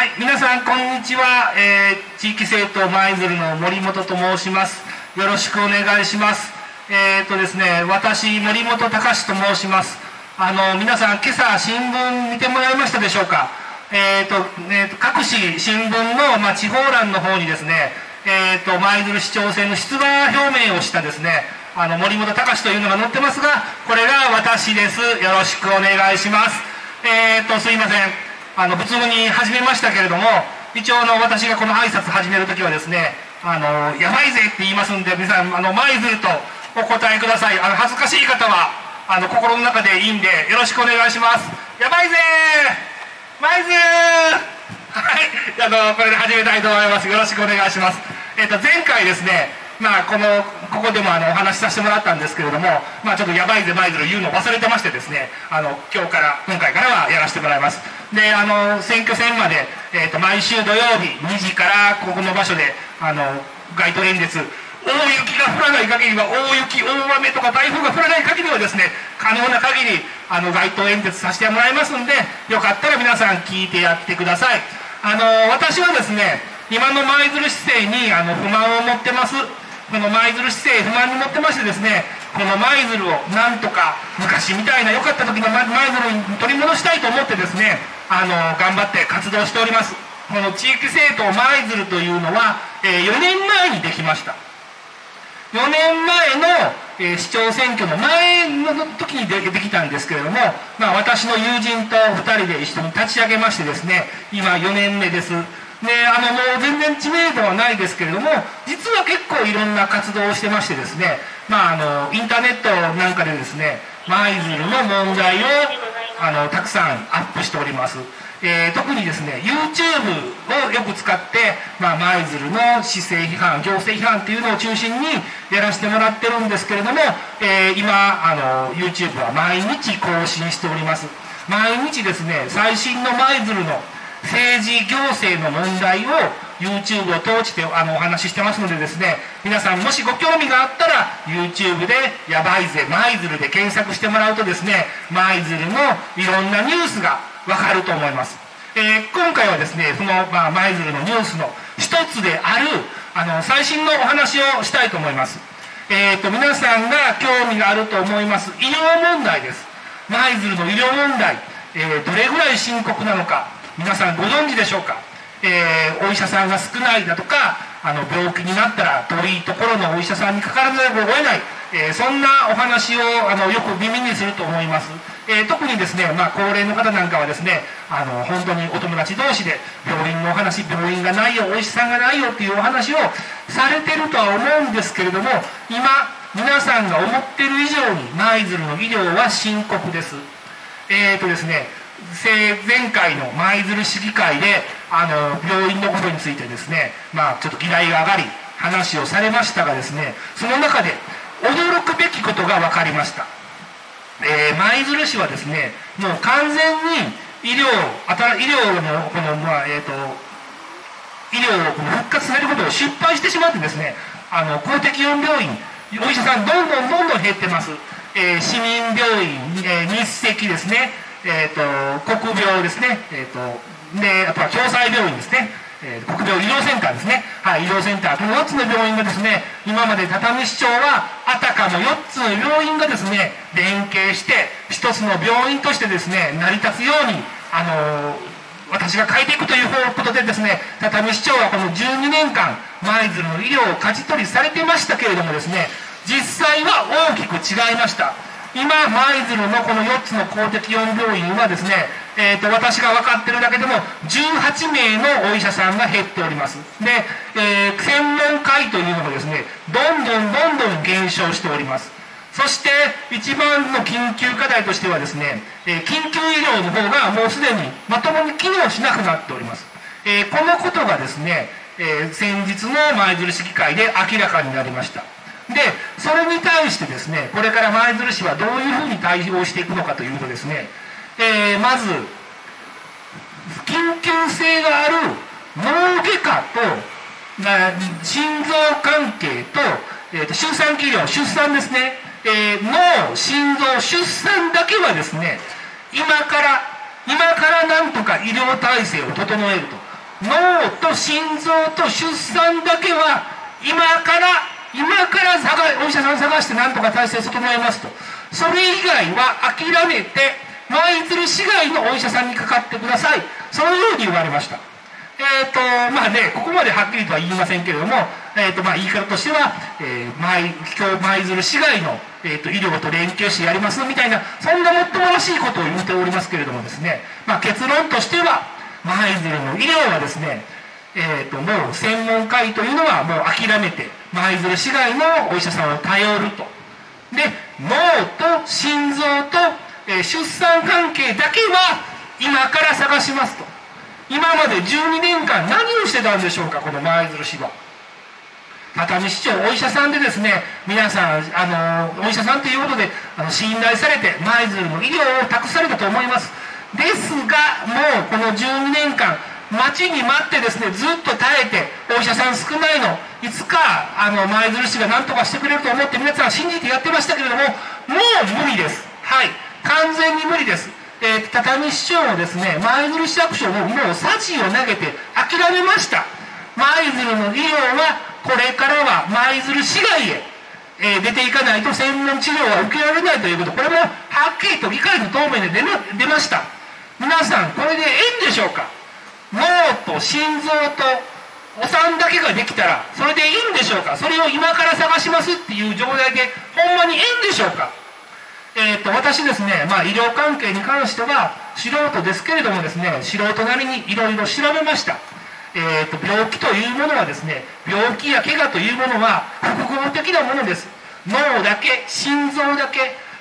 はい、皆さんこんにちは、えー、地域政党舞鶴の森本と申します。よろしくお願いします。えっ、とですね、私森本隆と申します。あの皆さん今朝新聞見てもらいましたでしょうか。えっ、と、えーと各紙新聞のまあ地方欄の方にですね、えっ、と舞鶴市長選の出馬表明をしたですね。あの森本隆というのが載ってますが、これが私です。よろしくお願いします。えっ、とすいません。あの普通に始めましたけれども一応の私がこの挨拶始める時はですね「あのやばいぜ」って言いますんで皆さん「あの舞鶴」とお答えください。あの恥ずかしい方はあの心の中でいいんでよろしくお願いします。やばいぜ!舞鶴はい。あのこれで始めたいと思います。よろしくお願いします。えっ、と前回ですねまあこのここでもあのお話しさせてもらったんですけれどもまあちょっとやばいぜ舞鶴言うの忘れてましてですねあの今日から今回からはやらせてもらいます。であの選挙戦まで、えー、と毎週土曜日2時からここの場所であの街頭演説。大雪が降らない限りは大雪大雨とか台風が降らない限りはですね可能な限りあの街頭演説させてもらいますんでよかったら皆さん聞いてやってください。あの私はですね今の舞鶴市政にあの不満を持ってます。この舞鶴市政不満に持ってましてですねこの舞鶴をなんとか昔みたいな良かった時の舞鶴に取り戻したいと思ってですねあの頑張って活動しております。この地域政党舞鶴というのは、え4年前にできました。4年前の、え市長選挙の前の時にでできたんですけれども、まあ、私の友人と2人で一緒に立ち上げましてですね今4年目です。であのもう全然知名度はないですけれども実は結構いろんな活動をしてましてですねまああのインターネットなんかでですね舞鶴の問題をあのたくさんアップしております、えー特にですね YouTube をよく使って、まあ、舞鶴の市政批判行政批判っていうのを中心にやらせてもらってるんですけれども、えー今あの YouTube は毎日更新しております。毎日ですね最新の舞鶴の政治行政の問題を YouTube を通してあのお話ししてますのでですね皆さんもしご興味があったら YouTube で「やばいぜ舞鶴」で検索してもらうとですね舞鶴のいろんなニュースがわかると思います、えー今回はですねその、まあ、舞鶴のニュースの一つであるあの最新のお話をしたいと思います。えー、と皆さんが興味があると思います医療問題です。舞鶴の医療問題、えーどれぐらい深刻なのか皆さんご存知でしょうか、えーお医者さんが少ないだとかあの病気になったら遠いところのお医者さんにかからざるを得ない、えーそんなお話をあのよく耳にすると思います、えー特にですね、まあ、高齢の方なんかはですねあの本当にお友達同士で病院のお話病院がないよお医者さんがないよっていうお話をされてるとは思うんですけれども今皆さんが思ってる以上に舞鶴の医療は深刻です。えーとですね前回の舞鶴市議会であの病院のことについてですねまあちょっと議題が上がり話をされましたがですねその中で驚くべきことが分かりました。えー舞鶴市はですねもう完全に医療医療のこのまあえっ、と医療をこの復活させることを失敗してしまってですねあの公的4病院お医者さんどんどんどんどん減ってます、えー市民病院、えー日赤ですね。えっ、と国病ですね。えっ、とであとは共済病院ですね。えー国病医療センターですね、はい、医療センター、この4つの病院がですね、今まで畳市長は、あたかも4つの病院がですね、連携して、1つの病院としてですね、成り立つように、あのー私が変えていくということでですね、畳市長はこの12年間、舞鶴の医療を舵取りされてましたけれどもですね、実際は大きく違いました。今、舞鶴のこの4つの公的4病院はですね、えー、と私が分かってるだけでも18名のお医者さんが減っております。で、えー専門会というのもですね、どんどんどんどん減少しております。そして一番の緊急課題としてはですね、えー緊急医療の方がもうすでにまともに機能しなくなっております。えーこのことがですね、えー先日の舞鶴市議会で明らかになりました。で、それに対してですね、これから舞鶴市はどういうふうに対応していくのかというとですね、えーまず、緊急性がある脳外科と、心臓関係と,、えーと出産企業出産ですね、えー脳心臓出産だけはですね今から今からなんとか医療体制を整えると。脳と心臓と出産だけは今から今からお医者さん探して何とか体制整えますと。それ以外は諦めて舞鶴市外のお医者さんにかかってください。そのように言われました。えっ、ー、とまあねここまではっきりとは言いませんけれども、えーとまあ、言い方としては、えー、舞今日舞鶴市外の、えーと、医療と連携してやりますみたいなそんなもっともらしいことを言っておりますけれどもですね、まあ、結論としては舞鶴の医療はですねえーと、もう専門家医というのはもう諦めて舞鶴市外のお医者さんを頼ると。で脳と心臓と、えー、出産関係だけは今から探しますと。今まで12年間何をしてたんでしょうかこの舞鶴市は。畳市長お医者さんでですね皆さんあのお医者さんということであの信頼されて舞鶴の医療を託されたと思います。ですがもうこの12年間待ちに待ってですねずっと耐えてお医者さん少ないのいつかあの舞鶴市が何とかしてくれると思って皆さん信じてやってましたけれどももう無理です。はい。完全に無理です。えー、畳市長もですね舞鶴市役所ももうサジを投げて諦めました。舞鶴の医療はこれからは舞鶴市外へ、えー、出ていかないと専門治療は受けられないということ。これもはっきりと議会の答弁で出ま出ました。皆さんこれでええんでしょうか？脳と心臓とお産だけができたらそれでいいんでしょうか？それを今から探しますっていう状態でほんまにええんでしょうか？えーと、私ですね、まあ、医療関係に関しては素人ですけれどもですね素人なりにいろいろ調べました、えーと、病気というものはですね病気や怪我というものは複合的なものです。脳だけ心臓だけ、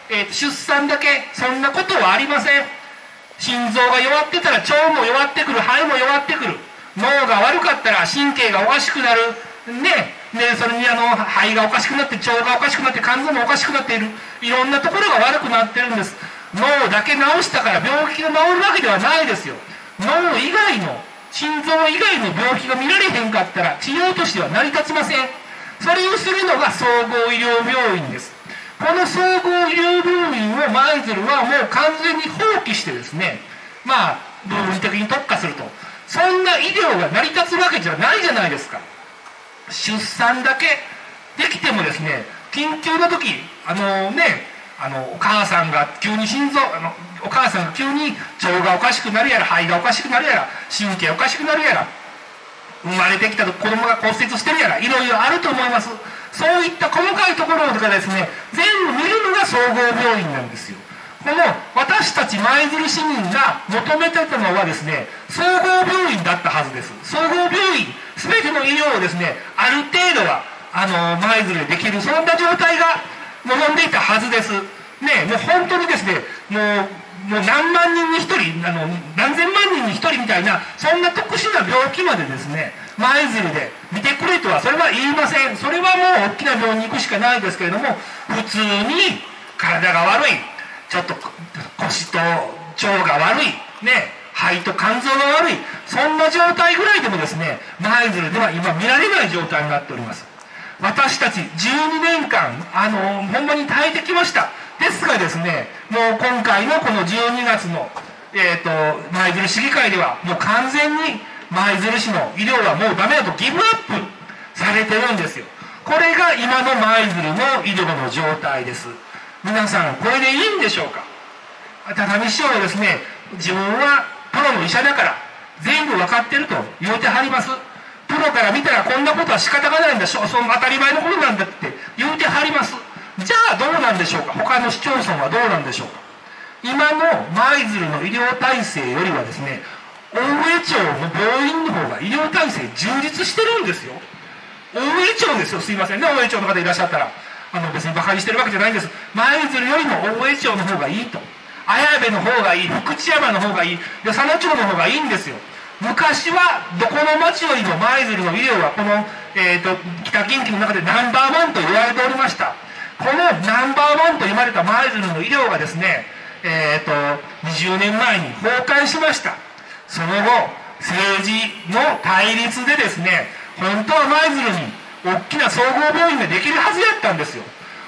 えー出産だけそんなことはありません。心臓が弱ってたら腸も弱ってくる肺も弱ってくる。脳が悪かったら神経がおかしくなる。ね。でそれにあの肺がおかしくなって腸がおかしくなって肝臓もおかしくなっている。いろんなところが悪くなってるんです。脳だけ治したから病気が治るわけではないですよ。脳以外の心臓以外の病気が見られへんかったら治療としては成り立ちません。それをするのが総合医療病院です。この総合医療病院を舞鶴はもう完全に放棄してですねまあ部分的に特化すると。そんな医療が成り立つわけじゃないじゃないですか。出産だけできてもですね緊急の時あのねあのお母さんが急に心臓あのお母さんが急に腸がおかしくなるやら肺がおかしくなるやら神経おかしくなるやら生まれてきたと子供が骨折してるやらいろいろあると思います。そういった細かいところとかですね全部見るのが総合病院なんですよ。この私たち舞鶴市民が求めてたのはですね総合病院だったはずです。総合病院全ての医療をですねある程度はあの舞鶴でできるそんな状態が望んでいたはずです。ねもう本当にですねもうもう何万人に1人あの何千万人に1人みたいなそんな特殊な病気までですね舞鶴で見てくれとはそれは言いません。それはもう大きな病院に行くしかないですけれども普通に体が悪い。ちょっと腰と腸が悪い。ね肺と肝臓が悪い。そんな状態ぐらいでもですね舞鶴では今見られない状態になっております。私たち12年間あのほんまに耐えてきました。ですがですねもう今回のこの12月のえーと、舞鶴市議会ではもう完全に舞鶴市の医療はもうダメだとギブアップされてるんですよ。これが今の舞鶴の医療の状態です。皆さんこれでいいんでしょうか？畳市長はですね自分はプロの医者だから全部分かってると言うてはります。プロから見たらこんなことは仕方がないんだその当たり前のことなんだって言うてはります。じゃあどうなんでしょうか？他の市町村はどうなんでしょうか？今の舞鶴の医療体制よりはですね大江町の病院の方が医療体制充実してるんですよ。大江町ですよ。すいませんね。大江町の方いらっしゃったら。あの別に馬鹿にしてるわけじゃないんです。舞鶴よりも大江町の方がいいと。綾部の方がいい。福知山の方がいい。で佐野町の方がいいんですよ。昔はどこの町よりも舞鶴の医療はこの、えーと、北近畿の中でナンバーワンと言われておりました。このナンバーワンと言われた舞鶴の医療がですねえーと、20年前に崩壊しました。その後政治の対立でですね本当は舞鶴に大きな総合病院ができるはずやったんですよ。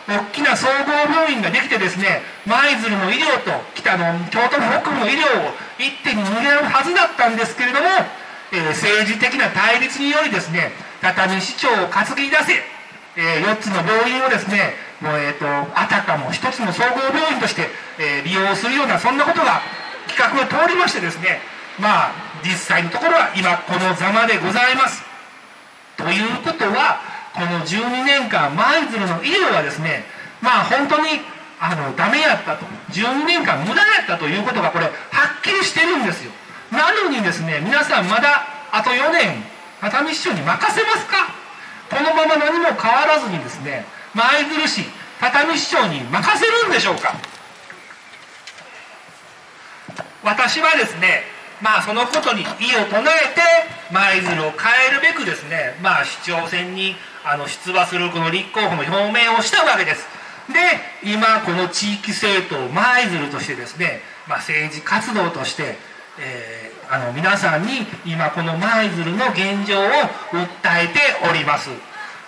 大きな総合病院ができてですね舞鶴の医療と北の京都北部の医療を一手に握れるはずだったんですけれどもえー、政治的な対立によりですね畳市長を担ぎ出せ、えー、4つの病院をですねもう、えーと、あたかも1つの総合病院として、えー、利用するようなそんなことが企画が通りましてですねまあ実際のところは今このざまでございます。ということはこの12年間舞鶴の医療はですねまあ本当にあのダメやったと。12年間無駄やったということがこれはっきりしてるんですよ。なのにですね皆さんまだあと4年熱海市長に任せますか？このまま何も変わらずにですね舞鶴市畳市長に任せるんでしょうか？私はですねまあそのことに異を唱えて舞鶴を変えるべくですねまあ市長選にあの出馬するこの立候補の表明をしたわけです。で今この地域政党舞鶴としてですね、まあ、政治活動としてえー、あの皆さんに今この舞鶴の現状を訴えております。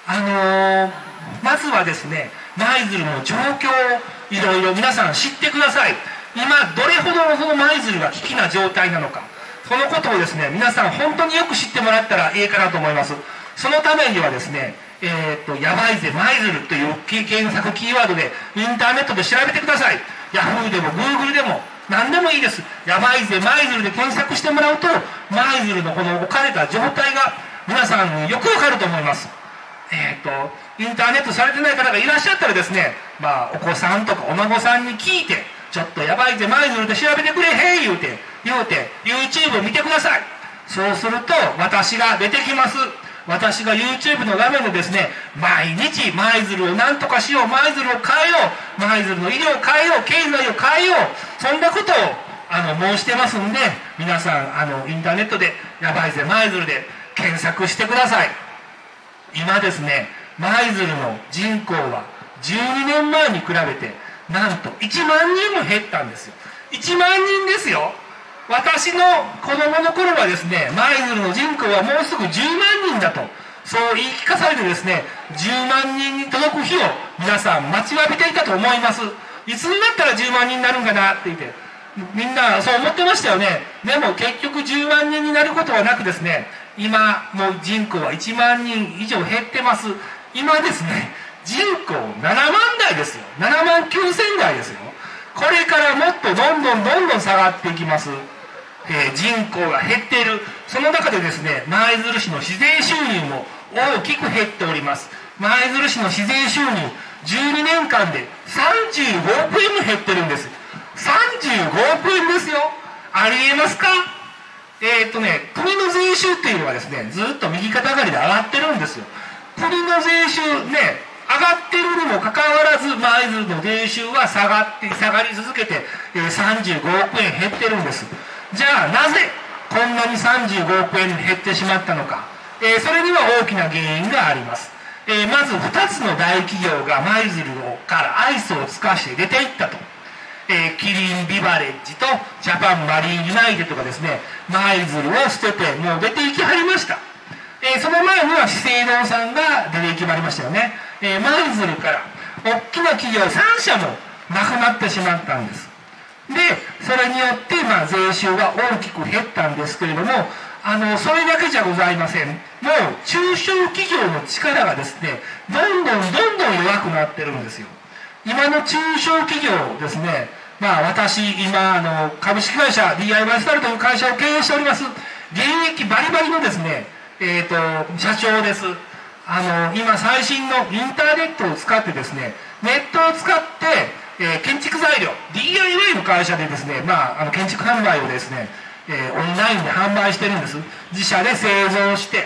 あのー、まずはですね舞鶴の状況をいろいろ皆さん知ってください。今どれほどのその舞鶴が危機な状態なのかそのことをですね皆さん本当によく知ってもらったらいいかなと思います。そのためにはですねえーと、やばいぜ舞鶴という検索キーワードでインターネットで調べてください。Yahoo でも Google でも何でもいいです。やばいぜ舞鶴で検索してもらうと舞鶴のこの置かれた状態が皆さんよくわかると思います。えっ、とインターネットされてない方がいらっしゃったらですねまあお子さんとかお孫さんに聞いてちょっとやばいぜ舞鶴で調べてくれへい言うて言うて YouTube を見てください。そうすると私が出てきます。私が YouTube の画面でですね毎日舞鶴を何とかしよう舞鶴を変えよう舞鶴の医療を変えよう経済を変えようそんなことをあの申してますんで皆さんあのインターネットで「やばいぜ舞鶴」で検索してください。今ですね舞鶴の人口は12年前に比べてなんと1万人も減ったんですよ。1万人ですよ。私の子供の頃はですね舞鶴の人口はもうすぐ10万人だとそう言い聞かされてですね10万人に届く日を皆さん待ちわびていたと思います。いつになったら10万人になるんかなって言ってみんなそう思ってましたよね。でも結局10万人になることはなくですね今もう人口は1万人以上減ってます。今ですね人口7万台ですよ。7万9000台ですよ。これからもっとどんどんどんどん下がっていきます。えー、人口が減っている。その中でですね舞鶴市の自然収入も大きく減っております。舞鶴市の自然収入12年間で35億円も減ってるんです。35億円ですよ。ありえますか？えー、っとね国の税収っていうのはですねずっと右肩上がりで上がってるんですよ。国の税収ね上がってるにもかかわらず舞鶴の税収は下がって下がり続けて、え、35億円減ってるんです。じゃあなぜこんなに35億円減ってしまったのか、えー、それには大きな原因があります、えー、まず2つの大企業が舞鶴から愛想を尽かして出ていったと、え、キリンビバレッジとジャパンマリンユナイテッドがですね舞鶴を捨ててもう出ていきはりました、えその前には資生堂さんが出ていきはりましたよね、え舞鶴から大きな企業3社もなくなってしまったんです。でそれによって、まあ、税収が大きく減ったんですけれどもあのそれだけじゃございません。もう中小企業の力がですねどんどんどんどん弱くなってるんですよ。今の中小企業ですねまあ私今あの株式会社 DIY スタイルという会社を経営しております現役バリバリのですねえっ、ー、と社長です。あの今最新のインターネットを使ってですねネットを使ってえー、建築材料 DIY の会社でですね、まあ、あの建築販売をですね、えー、オンラインで販売してるんです。自社で製造して、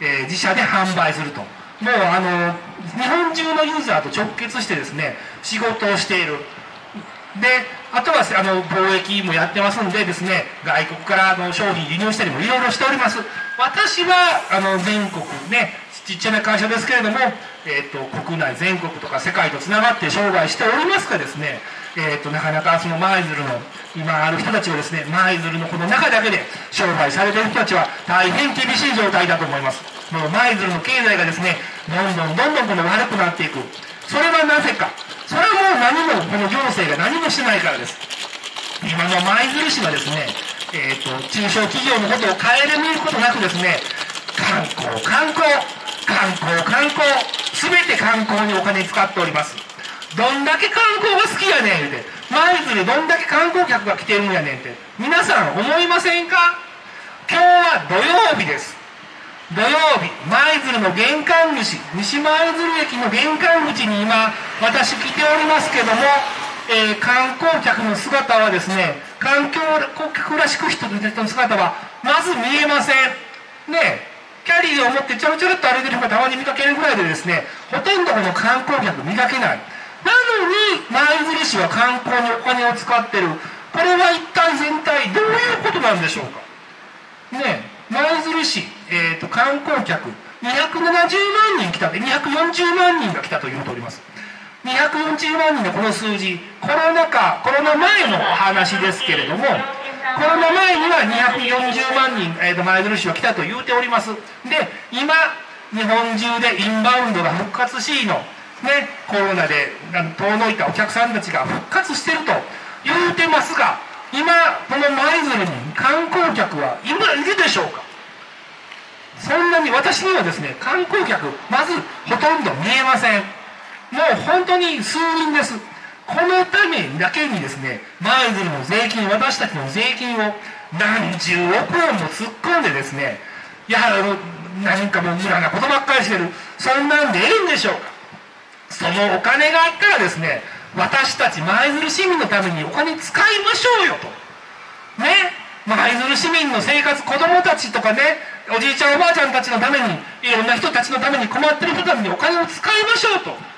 えー、自社で販売すると。もうあの日本中のユーザーと直結してですね仕事をしている。であとはあの貿易もやってますんでですね外国からの商品輸入したりもいろいろしております。私はあの全国ねちっちゃな会社ですけれども、えーと、国内全国とか世界とつながって商売しておりますがですね、えーと、なかなかその舞鶴の今ある人たちをですね舞鶴のこの中だけで商売されてる人たちは大変厳しい状態だと思います。もう舞鶴の経済がですねどんどんどんどんこの悪くなっていく。それはなぜか。それはもう何もこの行政が何もしないからです。今の舞鶴市はですねえーと、中小企業のことを顧みることなくですね観光観光。観光観光全て観光にお金使っております。どんだけ観光が好きやねんって。舞鶴どんだけ観光客が来てるんやねんって。皆さん思いませんか？今日は土曜日です。土曜日舞鶴の玄関口西舞鶴駅の玄関口に今私来ておりますけどもえー、観光客の姿はですね環境客らしく人々の姿はまず見えません。ねキャリーを持ってちょろちょろっと歩いてる人がたまに見かけるぐらいでですねほとんどこの観光客見かけない。なのに舞鶴市は観光にお金を使ってる。これは一体全体どういうことなんでしょうか。ね舞鶴市、えーと、と観光客270万人来たで240万人が来たと言うております。240万人のこの数字コロナ禍コロナ前のお話ですけれどもコロナ前には240万人、えー、と前鶴市は来たと言うております。で今日本中でインバウンドが復活しのねコロナで遠のいたお客さんたちが復活してると言うてますが今この舞鶴に観光客は今いるでしょうか？そんなに私にはですね観光客まずほとんど見えません。もう本当に数人です。このためだけにですね舞鶴の税金私たちの税金を何十億円も突っ込んでですねいやあの何かもう無駄なことばっかりしてるそんなんでええんでしょうか。そのお金があったらですね私たち舞鶴市民のためにお金使いましょうよと。ね。舞鶴市民の生活子供たちとかねおじいちゃんおばあちゃんたちのためにいろんな人たちのために困ってる人たちにお金を使いましょうと。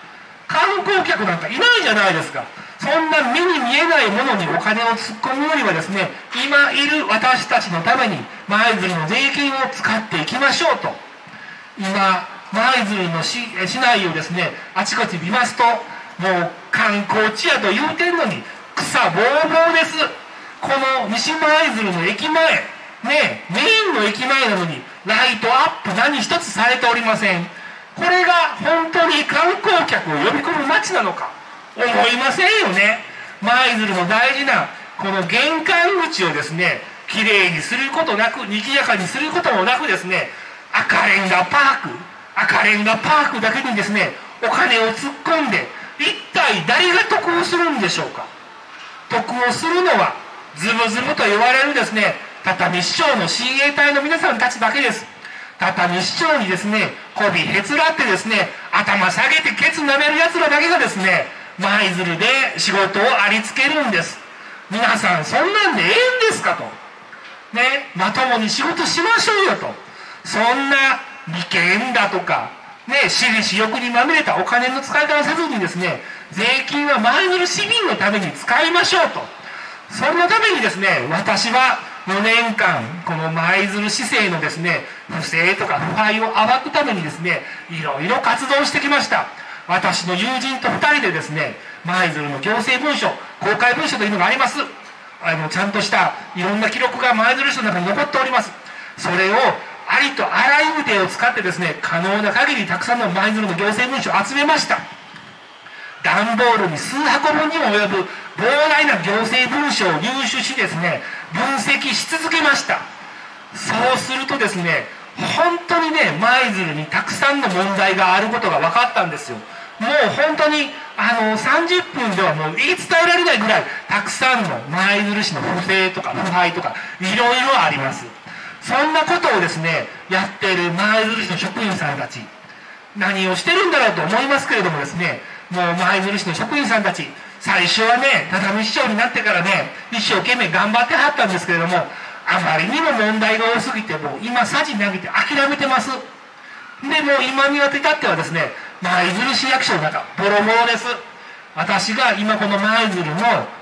観光客なんかいないじゃないですか。そんな目に見えないものにお金を突っ込むよりはですね今いる私たちのために舞鶴の税金を使っていきましょうと。今舞鶴の市内をですねあちこち見ますともう観光地やと言うてんのに草ぼうぼうです。この西舞鶴の駅前ねメインの駅前なのにライトアップ何一つされておりません。これが本当に観光客を呼び込む街なのか思いませんよね。舞鶴の大事なこの玄関口をですねきれいにすることなく賑やかにすることもなくですね赤レンガパーク赤レンガパークだけにですねお金を突っ込んで一体誰が得をするんでしょうか。得をするのはズブズブと言われるですね畳師匠の親衛隊の皆さんたちだけです。畳市長にですね媚びへつらってですね頭下げてケツ舐めるやつらだけがですね舞鶴で仕事をありつけるんです。皆さんそんなんでええんですかと。ねまともに仕事しましょうよと。そんな利権だとかね私利私欲にまみれたお金の使い方をせずにですね税金は舞鶴市民のために使いましょうと。そのためにですね私は4年間この舞鶴市政のですね不正とか腐敗を暴くためにですねいろいろ活動してきました。私の友人と2人でですね舞鶴の行政文書公開文書というのがあります。あのちゃんとしたいろんな記録が舞鶴市の中に残っております。それをありとあらゆる手を使ってですね可能な限りたくさんの舞鶴の行政文書を集めました。段ボールに数箱分にも及ぶ膨大な行政文書を入手しですね分析し続けました。そうするとですね本当にね舞鶴にたくさんの問題があることが分かったんですよ。もう本当にあの30分ではもう言い伝えられないぐらいたくさんの舞鶴市の不正とか腐敗とかいろいろあります。そんなことをですねやっている舞鶴市の職員さんたち何をしてるんだろうと思いますけれどもですねもう舞鶴市の職員さんたち最初はね畳市長になってからね一生懸命頑張ってはったんですけれどもあまりにも問題が多すぎてもう今さじ投げて諦めてます。でも今にわたってはですね舞鶴市役所の中ボロボロです。私が今この舞鶴の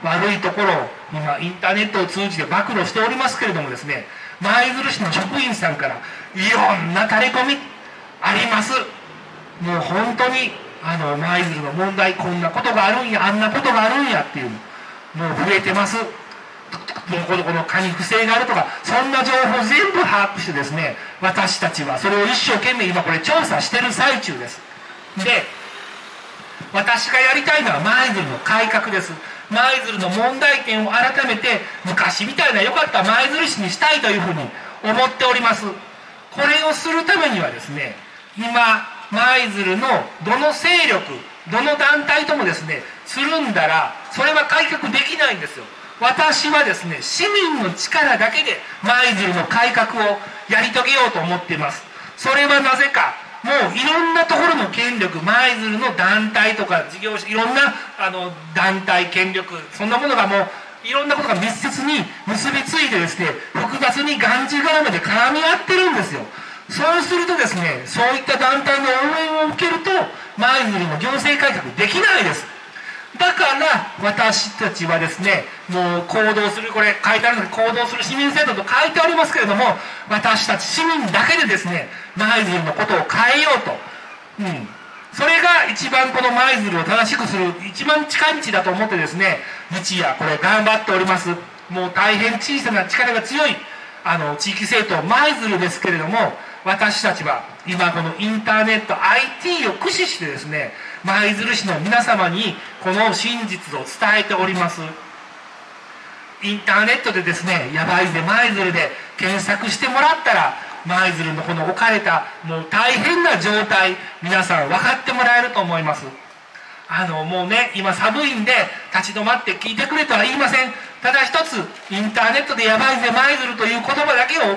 悪いところを今インターネットを通じて暴露しておりますけれどもですね舞鶴市の職員さんからいろんなタレコミあります。もう本当にあの舞鶴の問題こんなことがあるんやあんなことがあるんやっていうもう増えてます。もうこのこの蚊に不正があるとかそんな情報全部把握してですね私たちはそれを一生懸命今これ調査してる最中です。で私がやりたいのは舞鶴の改革です。舞鶴の問題点を改めて昔みたいな良かった舞鶴市にしたいというふうに思っております。これをするためにはですね今舞鶴のどの勢力どの団体ともですねつるんだらそれは改革できないんですよ私はですね市民の力だけで舞鶴の改革をやり遂げようと思っています。それはなぜかもういろんなところの権力舞鶴の団体とか事業者いろんなあの団体権力そんなものがもういろんなことが密接に結びついてですね複雑にがんじがらめで絡み合ってるんですよ。そうするとですねそういった団体の応援を受けると舞鶴の行政改革できないです。だから私たちはですねもう行動するこれ書いてあるので行動する市民制度と書いてありますけれども私たち市民だけでですね舞鶴のことを変えようと、うん、それが一番この舞鶴を正しくする一番近道だと思ってですね日夜これ頑張っております。もう大変小さな力が強いあの地域政党舞鶴ですけれども私たちは今このインターネット IT を駆使してですね舞鶴市の皆様にこの真実を伝えております。インターネットでですね「やばいぜ舞鶴」で検索してもらったら舞鶴のこの置かれたもう大変な状態皆さん分かってもらえると思います。あのもうね今寒いんで立ち止まって聞いてくれとは言いません。ただ一つインターネットで「やばいぜ舞鶴」という言葉だけを調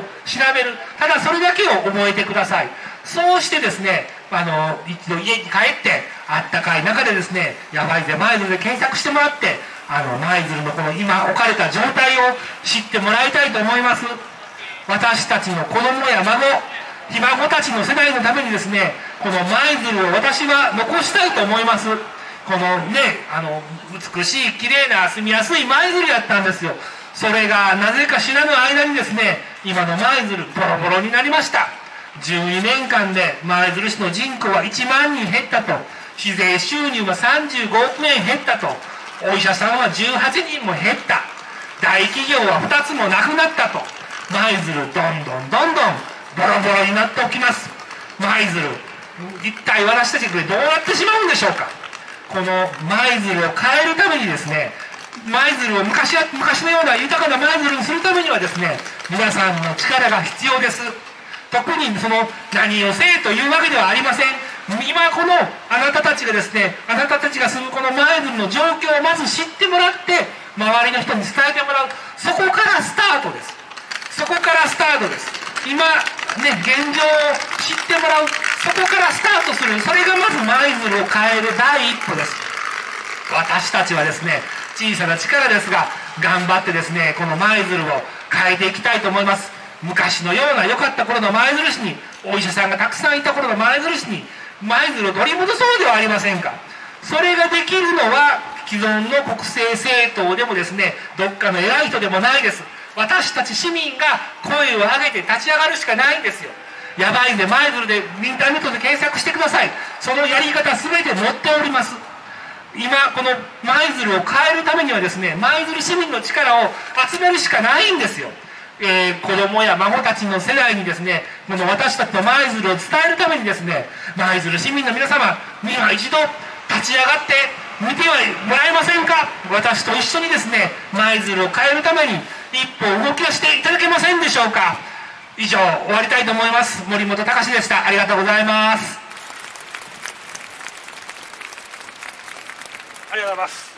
べる。ただそれだけを覚えてください。そうしてですねあの一度家に帰ってあったかい中でですね「やばいぜ舞鶴」で検索してもらって舞鶴のこの今置かれた状態を知ってもらいたいと思います。私たちの子供や孫ひ孫たちの世代のためにですねこの舞鶴を私は残したいと思います。このねあの美しい綺麗な住みやすい舞鶴やったんですよ。それがなぜか知らぬ間にですね今の舞鶴ボロボロになりました。12年間で舞鶴市の人口は1万人減ったと。市税収入が35億円減ったと。お医者さんは18人も減った。大企業は2つもなくなったと。舞鶴どんどんどんどんボロボロになっておきます。舞鶴一体私たちこれどうなってしまうんでしょうか。この舞鶴を変えるためにですね舞鶴を昔昔のような豊かな舞鶴にするためにはですね皆さんの力が必要です。特にその何をせえというわけではありません。今このあなたたちがですねあなたたちが住むこの舞鶴の状況をまず知ってもらって周りの人に伝えてもらう。そこからスタートです。そこからスタートです。今ね現状を知ってもらう。そこからスタートする。それがまず舞鶴を変える第一歩です。私たちはですね小さな力ですが頑張ってですねこの舞鶴を変えていきたいと思います。昔のような良かった頃の舞鶴市にお医者さんがたくさんいた頃の舞鶴市に舞鶴を取り戻そうではありませんか？それができるのは既存の国政政党でもですねどっかの偉い人でもないです。私たち市民が声を上げて立ち上がるしかないんですよ。やばいんで舞鶴でインターネットで検索してください。そのやり方全て載っております。今この舞鶴を変えるためにはですね舞鶴市民の力を集めるしかないんですよ、えー、子供や孫たちの世代にですねこの私たちの舞鶴を伝えるためにですね舞鶴市民の皆様には一度立ち上がって見てはもらえませんか？私と一緒にですね舞鶴を変えるために一歩動き出していただけませんでしょうか？以上終わりたいと思います。森本隆でした。ありがとうございます。ありがとうございます。